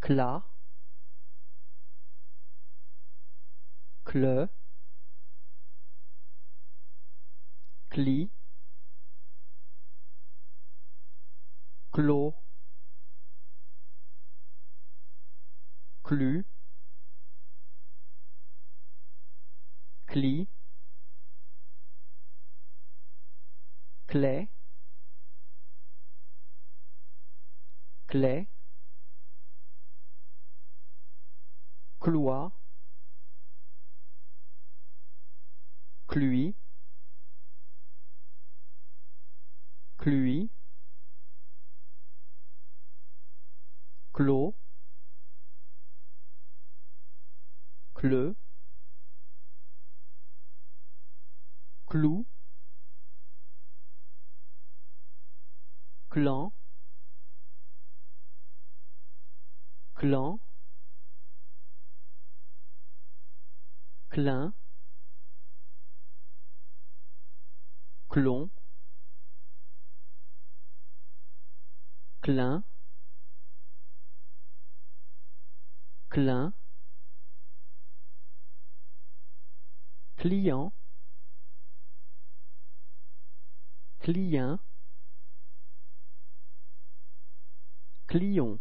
cla, cle, cli, clos, clu, cli, clé, clé, cloie, clui, clui, clos, cleux, clou, clan, clan, clin, clon, clin, clin, client, client, client